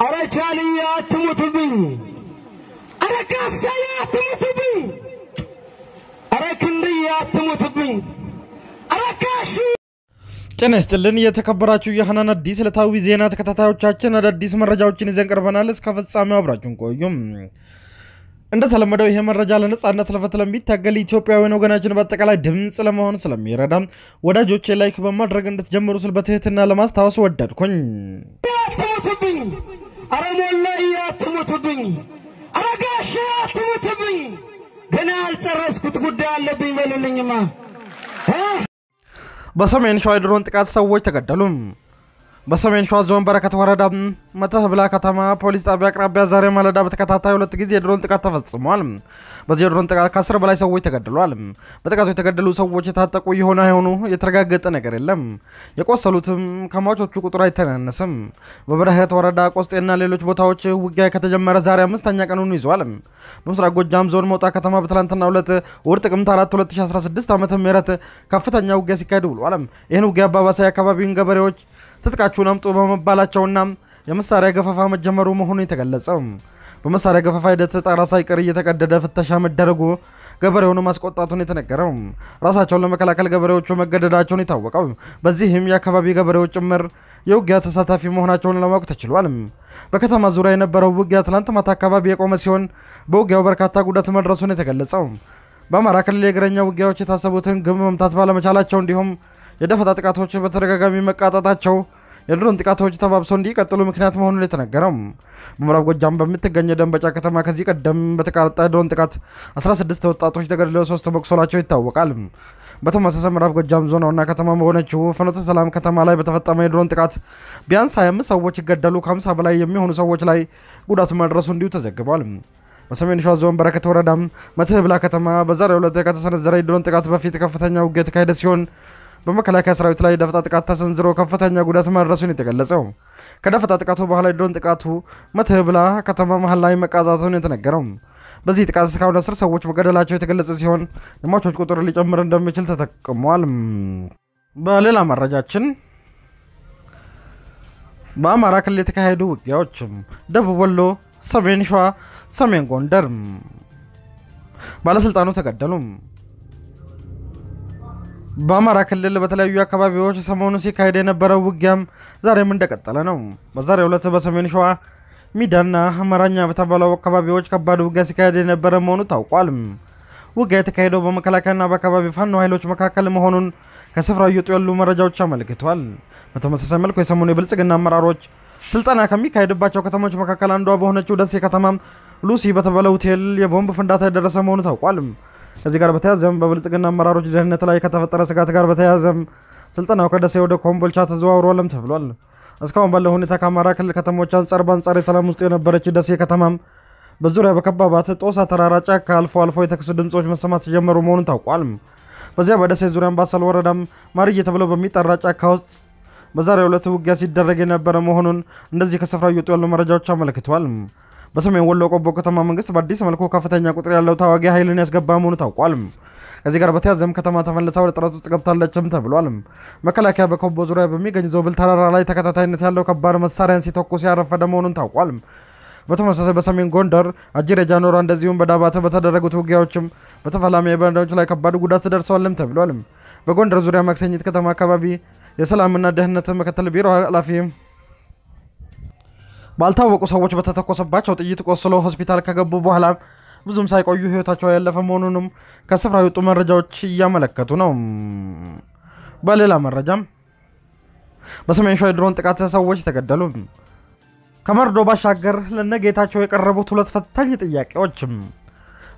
አረ ቻልዬ አትሙትብኝ፣ አረ ካሳዬ አትሙትብኝ፣ አረ ክንድዬ አትሙትብኝ፣ አረ ካሹ ጤና ይስጥልን የተከበራችሁ የሀናን አዲስ ዕለታዊ ዜና ተከታታዮቻችን አዳዲስ መረጃዎችን ይዘን ቀርበናል። እስከ ፍጻሜው አብራችሁን ቆዩም። እንደተለመደው ይሄ መረጃ ለነጻነት ለፍትህ ለሚታገል ኢትዮጵያውያን ወገናችን በአጠቃላይ ድምፅ ለመሆን ስለሚረዳ ወዳጆቼ like በማድረግ እንድትጀምሩ ስል በትህትና ለማስታወስ ወደድኩኝ። አረ ሞላዬ አትሙትብኝ፣ አረ ጋሼ አትሙትብኝ፣ ገና ያልጨረስኩት ጉዳይ አለብኝ በሉልኝማ? በሰሜን ሸዋ የድሮን ጥቃት ሰዎች ተገደሉ። በሰሜን ሸዋ ዞን በረከት ወረዳ መተህብላ ከተማ ፖሊስ ጣቢያ አቅራቢያ ዛሬ ማለዳ በተከታታይ ሁለት ጊዜ የድሮን ጥቃት ተፈጽሟል። በዚህ የድሮን ጥቃት ከአስር በላይ ሰዎች ተገድሏል። በጥቃቱ የተገደሉ ሰዎች የታጠቁ የሆነ አይሆኑ የተረጋገጠ ነገር የለም። የቆሰሉትም ከሟቾቹ ቁጥር አይተናነስም። በበረከት ወረዳ ቆስጤና ሌሎች ቦታዎች ውጊያ ከተጀመረ ዛሬ አምስተኛ ቀኑን ይዟል። በምስራቅ ጎጃም ዞን መውጣ ከተማ በትላንትና ሁለት እሑድ ጥቅምት 4 2016 ዓ ም ከፍተኛ ውጊያ ሲካሄድ ውሏል። ይህን ውጊያ አባባሳ የአካባቢውን ገበሬዎች ትጥቃችሁን አምጡ በመባላቸውና የመሳሪያ ገፈፋ መጀመሩ መሆኑን የተገለጸው በመሳሪያ ገፈፋ ሂደት ጣራ ሳይቀር እየተቀደደ ፍተሻ መደረጉ ገበሬውን ማስቆጣቱን የተነገረው ራሳቸውን ለመከላከል ገበሬዎቹ መገደዳቸውን የታወቀው በዚህም የአካባቢ ገበሬዎች ጭምር የውጊያ ተሳታፊ መሆናቸውን ለማወቅ ተችሏል። በከተማ ዙሪያ የነበረው ውጊያ ትላንት ማታ አካባቢ የቆመ ሲሆን በውጊያው በርካታ ጉዳት መድረሱን የተገለጸው በአማራ ክልል የእግረኛ ውጊያዎች የታሰቡትን ግብ መምታት ባለመቻላቸው እንዲሁም የደፈጣ ጥቃቶች በተደጋጋሚ መቃጣታቸው የድሮን ጥቃቶች ተባብሰው እንዲቀጥሉ ምክንያት መሆኑን የተነገረው በምዕራብ ጎጃም በምትገኝ ደንበጫ ከተማ ከዚህ ቀደም በተቃጣ የድሮን ጥቃት 16 ወጣቶች ተገድለው ሶስት መቁሰላቸው ይታወቃል። በተመሳሳይ ምዕራብ ጎጃም ዞን ዋና ከተማ በሆነችው ፍኖተ ሰላም ከተማ ላይ በተፈጸመ የድሮን ጥቃት ቢያንስ 25 ሰዎች ይገደሉ ከ50 በላይ የሚሆኑ ሰዎች ላይ ጉዳት መድረሱ እንዲሁ ተዘግቧል። በሰሜን ሸዋ ዞን በረከት ወረዳም መትህብላ ከተማ በዛሬው ዕለት ከተሰነዘረ የድሮን ጥቃት በፊት ከፍተኛ ውጊያ የተካሄደ ሲሆን በመከላከያ ሰራዊት ላይ ደፈጣ ጥቃት ተሰንዝሮ ከፍተኛ ጉዳት መድረሱን የተገለጸው ከደፈጣ ጥቃቱ በኋላ የድሮን ጥቃቱ መትህብላ ከተማ መሀል ላይ መቃጣቱን የተነገረው በዚህ ጥቃት እስካሁን አስር ሰዎች መገደላቸው የተገለጸ ሲሆን የሟቾች ቁጥር ሊጨምር እንደሚችል ተጠቅሟል። በሌላ መረጃችን በአማራ ክልል የተካሄዱ ውጊያዎች ደቡብ ወሎ፣ ሰሜን ሸዋ፣ ሰሜን ጎንደር ባለስልጣኑ ተገደሉ። በአማራ ክልል በተለያዩ አካባቢዎች ሰሞኑ ሲካሄድ የነበረው ውጊያም ዛሬም እንደቀጠለ ነው። በዛሬው ዕለት በሰሜን ሸዋ ሚዳና አማራኛ በተባለው አካባቢዎች ከባድ ውጊያ ሲካሄድ የነበረ መሆኑ ታውቋል። ውጊያ የተካሄደው በመከላከያና በአካባቢ ፋኖ ኃይሎች መካከል መሆኑን ከስፍራው እየወጡ ያሉ መረጃዎች አመልክቷል። በተመሳሳይ መልኩ የሰሞኑ የብልጽግና አመራሮች ስልጠና ከሚካሄድባቸው ከተሞች መካከል አንዷ በሆነችው ደሴ ከተማም ሉሲ በተባለ ሆቴል የቦምብ ፍንዳታ የደረሰ መሆኑ ታውቋል። ከዚህ ጋር በተያያዘም በብልጽግና አመራሮች ደህንነት ላይ ከተፈጠረ ስጋት ጋር በተያያዘም ስልጠናው ከደሴ ወደ ኮምቦልቻ ተዘዋውሯልም ተብሏል። እስካሁን ባለው ሁኔታ ከአማራ ክልል ከተሞች አንጻር በአንጻር የሰላም ውስጥ የነበረች ደሴ ከተማም በዙሪያ በከባባት ጦሳ ተራራ ጫካ አልፎ አልፎ የተኩስ ድምፆች መሰማት የጀመሩ መሆኑን ታውቋል። በዚያ በደሴ ዙሪያ አምባሰል ወረዳም ማርዬ ተብለው በሚጠራ ጫካ ውስጥ በዛሬው ዕለት ውጊያ ሲደረግ የነበረ መሆኑን እንደዚህ ከስፍራው እየወጡ ያሉ መረጃዎች አመልክተዋል። በሰሜን ወሎ ቆቦ ከተማ መንግስት በአዲስ መልኩ ከፍተኛ ቁጥር ያለው ተዋጊ ኃይልን ያስገባ መሆኑ ታውቋል። ከዚህ ጋር በተያዘም ከተማ ተመልሳ ወደ ጥረት ውስጥ ገብታለችም ተብሏል። መከላከያ በኮቦ ዙሪያ በሚገኝ ዞብል ተራራ ላይ ተከታታይነት ያለው ከባድ መሳሪያን ሲተኩስ ያረፈደ መሆኑን ታውቋል። በተመሳሳይ በሰሜን ጎንደር አጅሬ ጃኖራ እንደዚሁም በዳባት በተደረጉት ውጊያዎችም በተፋላሚ ባንዳዎች ላይ ከባድ ጉዳት ደርሰዋልም ተብሏል። በጎንደር ዙሪያ ማክሰኝት ከተማ አካባቢ የሰላምና ደህንነት ምክትል ቢሮ ኃላፊ ባልታወቁ ሰዎች በተተኮሰባቸው ጥይት ቆስለው ሆስፒታል ከገቡ በኋላ ብዙም ሳይቆዩ ህይወታቸው ያለፈ መሆኑንም ከስፍራ የወጡ መረጃዎች እያመለከቱ ነው። በሌላ መረጃም በሰሜን ሸዋ የድሮን ጥቃት ሰዎች ተገደሉ። ከመርዶ ባሻገር ለነጌታቸው የቀረቡት ሁለት ፈታኝ ጥያቄዎችም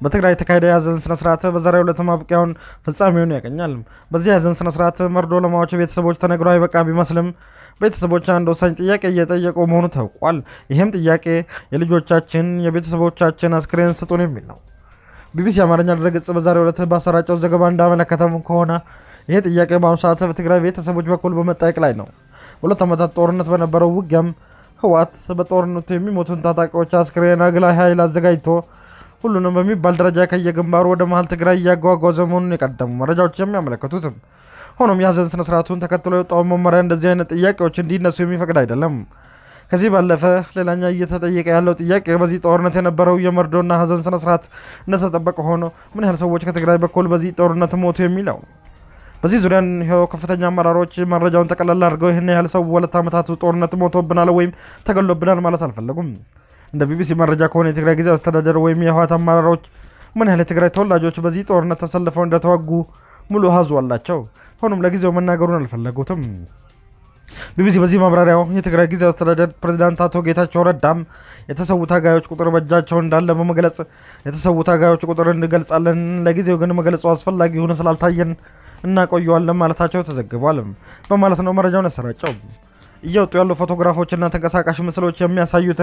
በትግራይ የተካሄደ የሀዘን ስነስርዓት በዛሬው ዕለት ማብቂያውን ፍጻሜውን ያገኛል። በዚህ የሀዘን ስነስርዓት መርዶ ለማዎች ቤተሰቦች ተነግሮ አይበቃ ቢመስልም ቤተሰቦች አንድ ወሳኝ ጥያቄ እየጠየቁ መሆኑ ታውቋል። ይህም ጥያቄ የልጆቻችን የቤተሰቦቻችን አስክሬን ስጡን የሚል ነው። ቢቢሲ አማርኛ ድረገጽ በዛሬው ዕለት ባሰራጨው ዘገባ እንዳመለከተው ከሆነ ይህ ጥያቄ በአሁኑ ሰዓት በትግራይ ቤተሰቦች በኩል በመጠየቅ ላይ ነው። ሁለት ዓመታት ጦርነት በነበረው ውጊያም ህወሓት በጦርነቱ የሚሞቱን ታጣቂዎች አስክሬን አግላይ ኃይል አዘጋጅቶ ሁሉንም በሚባል ደረጃ ከየግንባሩ ወደ መሀል ትግራይ እያጓጓዘ መሆኑን የቀደሙ መረጃዎች የሚያመለክቱትም ሆኖም የሀዘን ስነ ስርዓቱን ተከትሎ የወጣው መመሪያ እንደዚህ አይነት ጥያቄዎች እንዲነሱ የሚፈቅድ አይደለም። ከዚህ ባለፈ ሌላኛ እየተጠየቀ ያለው ጥያቄ በዚህ ጦርነት የነበረው የመርዶና ሀዘን ስነስርዓት እንደተጠበቀ ሆኖ ምን ያህል ሰዎች ከትግራይ በኩል በዚህ ጦርነት ሞቱ የሚለው በዚህ ዙሪያን ይኸው ከፍተኛ አመራሮች መረጃውን ጠቀላላ አድርገው ይህን ያህል ሰው በሁለት ዓመታቱ ጦርነት ሞቶብናል ወይም ተገሎብናል ማለት አልፈለጉም። እንደ ቢቢሲ መረጃ ከሆነ የትግራይ ጊዜያዊ አስተዳደር ወይም የህወሓት አመራሮች ምን ያህል የትግራይ ተወላጆች በዚህ ጦርነት ተሰልፈው እንደተዋጉ ሙሉ ሀዙ አላቸው። ሆኖም ለጊዜው መናገሩን አልፈለጉትም። ቢቢሲ በዚህ ማብራሪያው የትግራይ ጊዜያዊ አስተዳደር ፕሬዚዳንት አቶ ጌታቸው ረዳም የተሰዉ ታጋዮች ቁጥር በእጃቸው እንዳለ በመግለጽ የተሰዉ ታጋዮች ቁጥር እንገልጻለን፣ ለጊዜው ግን መግለጹ አስፈላጊ ሆነ ስላልታየን እናቆየዋለን ማለታቸው ተዘግቧል በማለት ነው መረጃውን ያሰራጨው። እየወጡ ያሉ ፎቶግራፎችና ተንቀሳቃሽ ምስሎች የሚያሳዩት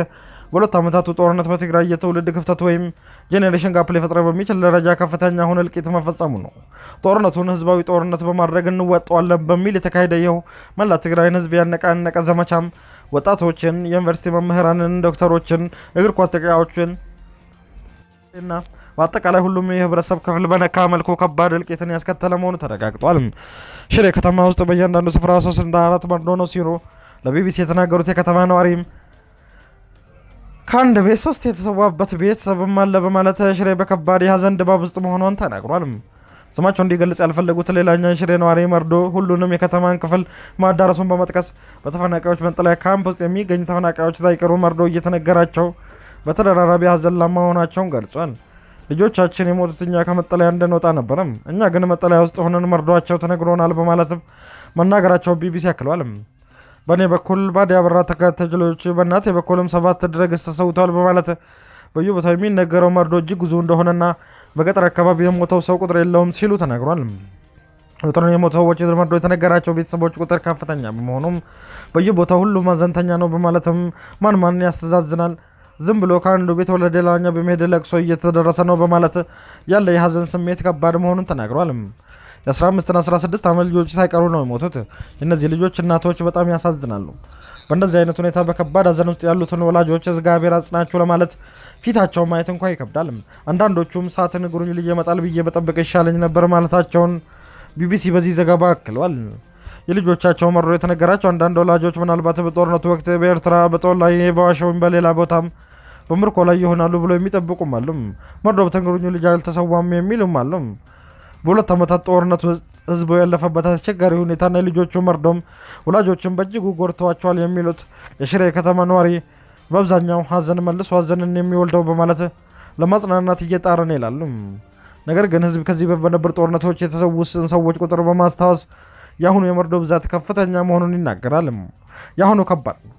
በሁለት ዓመታቱ ጦርነት በትግራይ የትውልድ ክፍተት ወይም generation gap ሊፈጥር በሚችል ደረጃ ከፍተኛ የሆነ እልቂት መፈጸሙ ነው። ጦርነቱን ህዝባዊ ጦርነት በማድረግ እንወጣዋለን በሚል የተካሄደ ይኸው መላ ትግራይን ህዝብ ያነቃነቀ ዘመቻም ወጣቶችን፣ የዩኒቨርሲቲ መምህራንን፣ ዶክተሮችን፣ እግር ኳስ ተጫዋቾችን እና በአጠቃላይ ሁሉም የህብረተሰብ ክፍል በነካ መልኩ ከባድ እልቂትን ያስከተለ መሆኑ ተረጋግጧል። ሽሬ ከተማ ውስጥ በእያንዳንዱ ስፍራ ሶስትና አራት መርዶ ነው ሲሉ ለቢቢሲ የተናገሩት የከተማ ነዋሪም ከአንድ ቤት ሶስት የተሰዋበት ቤተሰብም አለ በማለት ሽሬ በከባድ የሀዘን ድባብ ውስጥ መሆኗን ተናግሯል። ስማቸው እንዲገልጽ ያልፈለጉት ሌላኛው የሽሬ ነዋሪ መርዶ ሁሉንም የከተማን ክፍል ማዳረሱን በመጥቀስ በተፈናቃዮች መጠለያ ካምፕ ውስጥ የሚገኙ ተፈናቃዮች ሳይቀሩ መርዶ እየተነገራቸው በተደራራቢ ሀዘን ላይ መሆናቸውን ገልጿል። ልጆቻችን የሞቱት እኛ ከመጠለያ እንድንወጣ ነበረም፣ እኛ ግን መጠለያ ውስጥ ሆነን መርዷቸው ተነግሮናል በማለትም መናገራቸው ቢቢሲ አክሏል። በእኔ በኩል ባዲ አበራ ተከታዮች በእናቴ በኩልም ሰባት ድረገጽ ተሰውተዋል በማለት በየቦታው የሚነገረው መርዶ እጅግ ብዙ እንደሆነና በገጠር አካባቢ የሞተው ሰው ቁጥር የለውም ሲሉ ተናግሯል። ቁጥር የሞቱ ሰዎች መርዶ የተነገራቸው ቤተሰቦች ቁጥር ከፍተኛ በመሆኑም በየቦታው ሁሉም ሀዘንተኛ ነው በማለትም ማን ማን ያስተዛዝናል ዝም ብሎ ከአንዱ ቤት ወደ ሌላኛው በመሄድ ለቅሶ እየተደረሰ ነው በማለት ያለ የሀዘን ስሜት ከባድ መሆኑን ተናግሯል። የ15ና 16 ዓመት ልጆች ሳይቀሩ ነው የሞቱት። የእነዚህ ልጆች እናቶች በጣም ያሳዝናሉ። በእንደዚህ አይነት ሁኔታ በከባድ ሀዘን ውስጥ ያሉትን ወላጆች እግዚአብሔር አጽናችሁ ለማለት ፊታቸው ማየት እንኳ ይከብዳል። አንዳንዶቹም ሳትን እግሩኝ ልጅ ይመጣል ብዬ በጠብቅ ይሻለኝ ነበር ማለታቸውን ቢቢሲ በዚህ ዘገባ አክሏል። የልጆቻቸው መርዶ የተነገራቸው አንዳንድ ወላጆች ምናልባት በጦርነቱ ወቅት በኤርትራ በጦር ላይ በዋሻ ወይም በሌላ ቦታም በምርኮ ላይ ይሆናሉ ብሎ የሚጠብቁም አሉ። መርዶ በተንግሩኙ ልጅ አልተሰዋም የሚሉም አሉ። በሁለት ዓመታት ጦርነት ውስጥ ህዝቡ ያለፈበት አስቸጋሪ ሁኔታና የልጆቹ መርዶም ወላጆችን በእጅጉ ጎድተዋቸዋል የሚሉት የሽሬ ከተማ ነዋሪ በአብዛኛው ሀዘን መልሶ ሀዘንን የሚወልደው በማለት ለማጽናናት እየጣርን ይላሉ። ነገር ግን ህዝብ ከዚህ በነበሩ ጦርነቶች የተሰዉትን ሰዎች ቁጥር በማስታወስ የአሁኑ የመርዶ ብዛት ከፍተኛ መሆኑን ይናገራል። የአሁኑ ከባድ ነው።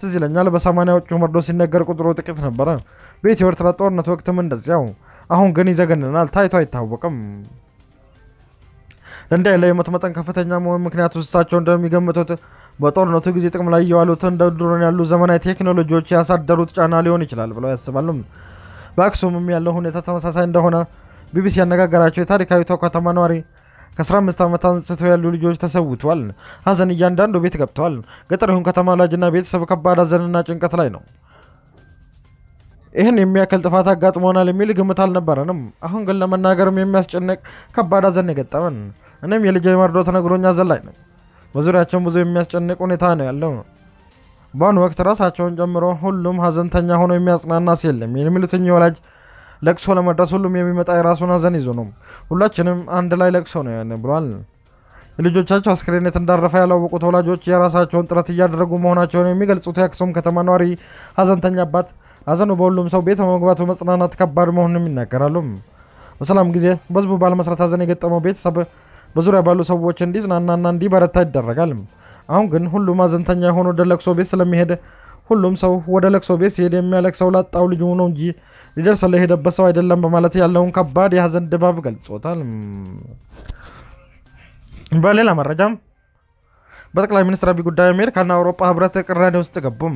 ትዝ ይለኛል በሰማንያዎቹ መርዶ ሲነገር ቁጥሩ ጥቂት ነበረ። በኢትዮ ኤርትራ ጦርነት ወቅትም እንደዚያው። አሁን ግን ይዘገንናል፣ ታይቶ አይታወቅም። ለእንዲህ ያለ የሞት መጠን ከፍተኛ መሆን ምክንያቱ እሳቸው እንደሚገምቱት በጦርነቱ ጊዜ ጥቅም ላይ እየዋሉት እንደ ድሮን ያሉ ዘመናዊ ቴክኖሎጂዎች ያሳደሩት ጫና ሊሆን ይችላል ብለው ያስባሉ። በአክሱምም ያለው ሁኔታ ተመሳሳይ እንደሆነ ቢቢሲ ያነጋገራቸው የታሪካዊቷ ከተማ ነዋሪ ከ15 ዓመት አንስቶ ያሉ ልጆች ተሰውቷል። ሀዘን እያንዳንዱ ቤት ገብተዋል። ገጠር ይሁን ከተማ ወላጅና ቤተሰብ ከባድ ሀዘንና ጭንቀት ላይ ነው። ይህን የሚያክል ጥፋት አጋጥሞናል የሚል ግምት አልነበረንም። አሁን ግን ለመናገርም የሚያስጨንቅ ከባድ ሀዘን የገጠመን። እኔም የልጄ መርዶ ተነግሮኝ ሀዘን ላይ ነው። በዙሪያቸውን ብዙ የሚያስጨንቅ ሁኔታ ነው ያለው። በአሁኑ ወቅት ራሳቸውን ጨምሮ ሁሉም ሀዘንተኛ ሆኖ የሚያጽናናስ የለም የሚሉት እኚህ ወላጅ ለቅሶ ለመድረስ ሁሉም የሚመጣ የራሱን ሀዘን ይዞ ነው። ሁላችንም አንድ ላይ ለቅሶ ነው ያን ብሏል። የልጆቻቸው አስክሬን የት እንዳረፈ ያላወቁት ወላጆች የራሳቸውን ጥረት እያደረጉ መሆናቸውን የሚገልጹት የአክሱም ከተማ ነዋሪ ሀዘንተኛ አባት ሀዘኑ በሁሉም ሰው ቤት በመግባቱ መጽናናት ከባድ መሆኑንም ይናገራሉ። በሰላም ጊዜ በህዝቡ ባለመስራት ሀዘን የገጠመው ቤተሰብ በዙሪያ ባሉ ሰዎች እንዲጽናናና እንዲበረታ ይደረጋል። አሁን ግን ሁሉም ሀዘንተኛ የሆኑ ወደ ለቅሶ ቤት ስለሚሄድ ሁሉም ሰው ወደ ለቅሶ ቤት ሲሄድ የሚያለቅሰው ላጣው ልጁ ነው እንጂ ሊደርስ ለሄደበት ሰው አይደለም በማለት ያለውን ከባድ የሀዘን ድባብ ገልጾታል። በሌላ መረጃም በጠቅላይ ሚኒስትር አብይ ጉዳይ አሜሪካና አውሮፓ ህብረት ቅራኔ ውስጥ ገቡም።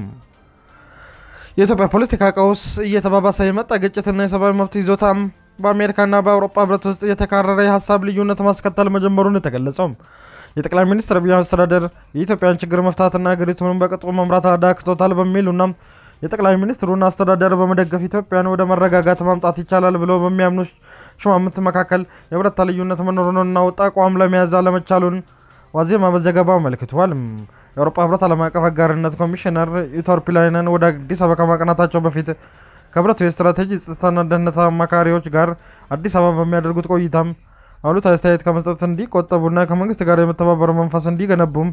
የኢትዮጵያ ፖለቲካ ቀውስ እየተባባሰ የመጣ ግጭትና የሰብአዊ መብት ይዞታም በአሜሪካና በአውሮፓ ህብረት ውስጥ የተካረረ የሀሳብ ልዩነት ማስከተል መጀመሩን የተገለጸው የጠቅላይ ሚኒስትር አብይ አስተዳደር የኢትዮጵያን ችግር መፍታትና ሀገሪቱን በቅጡ መምራት አዳክቶታል በሚሉና የጠቅላይ ሚኒስትሩን አስተዳደር በመደገፍ ኢትዮጵያን ወደ መረጋጋት ማምጣት ይቻላል ብሎ በሚያምኑ ሹማምንት መካከል የብረታ ልዩነት መኖሩንና ወጥ አቋም ለመያዝ አለመቻሉን ዋዜማ በዘገባው አመልክቷል። የአውሮፓ ህብረት ዓለም አቀፍ አጋርነት ኮሚሽነር ዩቶርፒላይነን ወደ አዲስ አበባ ከማቅናታቸው በፊት ከህብረቱ የስትራቴጂ ጸጥታና ደህንነት አማካሪዎች ጋር አዲስ አበባ በሚያደርጉት ቆይታም አሉታዊ አስተያየት ከመስጠት እንዲቆጠቡና ከመንግስት ጋር የመተባበሩ መንፈስ እንዲገነቡም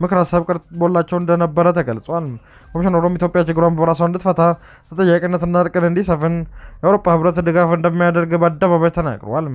ምክር ሀሳብ ቀርቦላቸው እንደነበረ ተገልጿል። ኮሚሽነሩም ኢትዮጵያ ችግሯን በራሷ እንድትፈታ ተጠያቂነትና እርቅን እንዲሰፍን የአውሮፓ ህብረት ድጋፍ እንደሚያደርግ በአደባባይ ተናግሯል።